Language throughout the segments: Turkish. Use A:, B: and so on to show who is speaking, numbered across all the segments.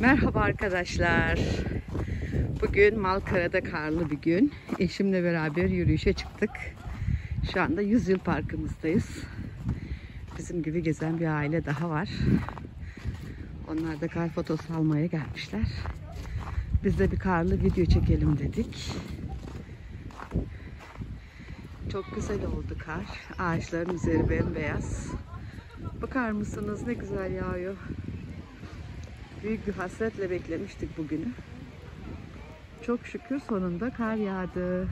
A: Merhaba arkadaşlar. Bugün Malkara'da karlı bir gün. Eşimle beraber yürüyüşe çıktık. Şu anda Yüzyıl Parkımızdayız. Bizim gibi gezen bir aile daha var. Onlar da kar fotosu almaya gelmişler. Biz de bir karlı video çekelim dedik. Çok güzel oldu kar. Ağaçların üzeri bembeyaz. Bakar mısınız ne güzel yağıyor. Büyük bir hasretle beklemiştik bugünü. Çok şükür sonunda kar yağdı.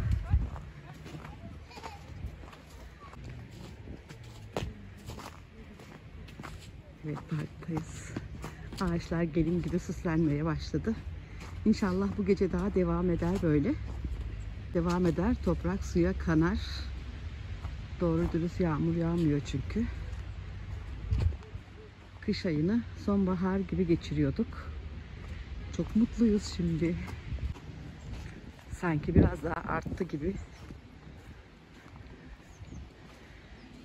A: Evet parktayız. Ağaçlar gelin gibi süslenmeye başladı. İnşallah bu gece daha devam eder böyle. Devam eder. Toprak suya kanar. Doğru dürüst yağmur yağmıyor çünkü. Kış ayını sonbahar gibi geçiriyorduk. Çok mutluyuz şimdi. Sanki biraz daha arttı gibi.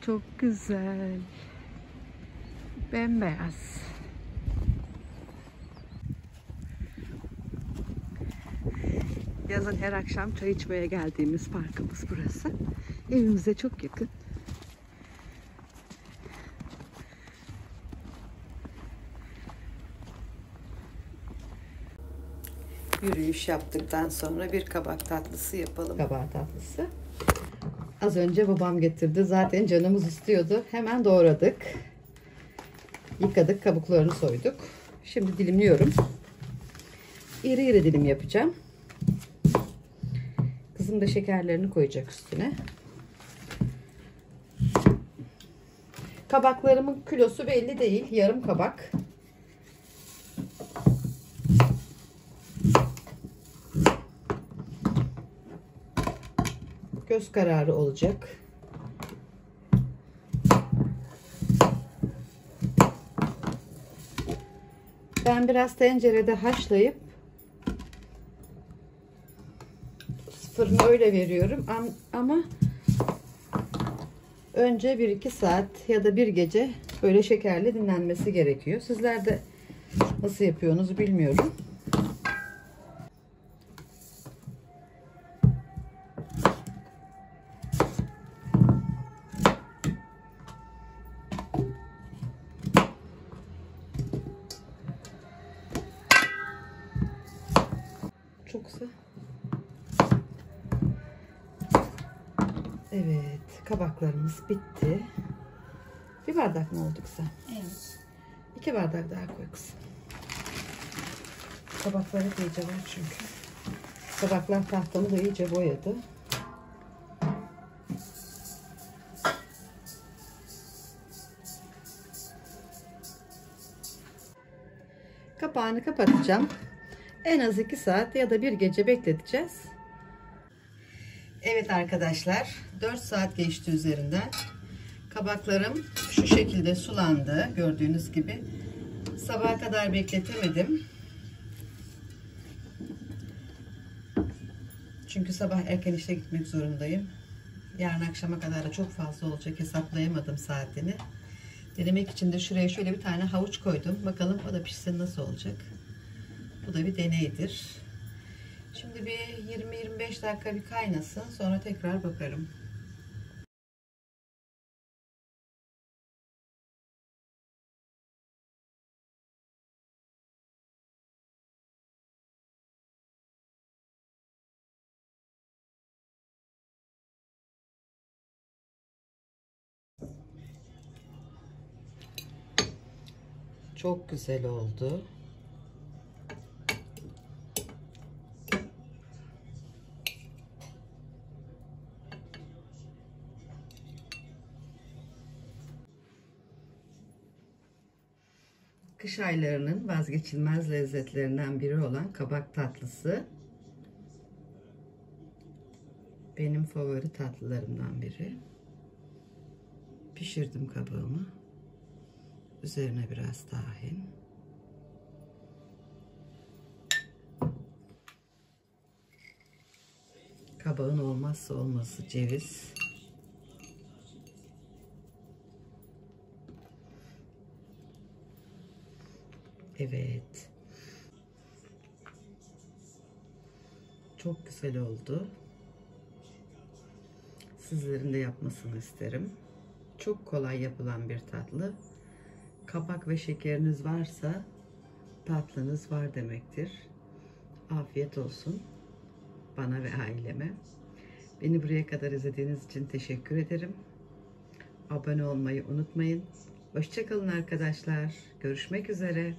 A: Çok güzel. Bembeyaz. Yazın her akşam çay içmeye geldiğimiz parkımız burası. Evimize çok yakın. Yürüyüş yaptıktan sonra bir kabak tatlısı yapalım. Kabak tatlısı. Az önce babam getirdi. Zaten canımız istiyordu. Hemen doğradık. Yıkadık, kabuklarını soyduk. Şimdi dilimliyorum. İri iri dilim yapacağım. Kızım da şekerlerini koyacak üstüne. Kabaklarımın kilosu belli değil. Yarım kabak. Göz kararı olacak. Ben biraz tencerede haşlayıp fırına öyle veriyorum ama önce 1-2 saat ya da bir gece böyle şekerli dinlenmesi gerekiyor. Sizler de nasıl yapıyorsunuz bilmiyorum. Çok kısa. Evet, kabaklarımız bitti. Bir bardak mı oldu kızım?
B: Evet.
A: İki bardak daha koy kızım. Kabakları iyice var çünkü. Kabaklar tahtamı da iyice boyadı. Kapağını kapatacağım. En az 2 saat ya da bir gece bekleteceğiz. Evet arkadaşlar 4 saat geçti üzerinden. Kabaklarım şu şekilde sulandı gördüğünüz gibi. Sabaha kadar bekletemedim. Çünkü sabah erken işe gitmek zorundayım. Yarın akşama kadar da çok fazla olacak hesaplayamadım saatini. Denemek için de şuraya şöyle bir tane havuç koydum. Bakalım o da pişse nasıl olacak. Bu da bir deneydir. Şimdi bir 20-25 dakika bir kaynasın. Sonra tekrar bakarım. Çok güzel oldu. Kış aylarının vazgeçilmez lezzetlerinden biri olan kabak tatlısı. Benim favori tatlılarımdan biri. Pişirdim kabağımı. Üzerine biraz tahin. Kabağın olmazsa olmazı ceviz. Evet. Çok güzel oldu. Sizlerin de yapmasını isterim. Çok kolay yapılan bir tatlı. Kapak ve şekeriniz varsa tatlınız var demektir. Afiyet olsun bana ve aileme. Beni buraya kadar izlediğiniz için teşekkür ederim. Abone olmayı unutmayın. Hoşçakalın arkadaşlar. Görüşmek üzere.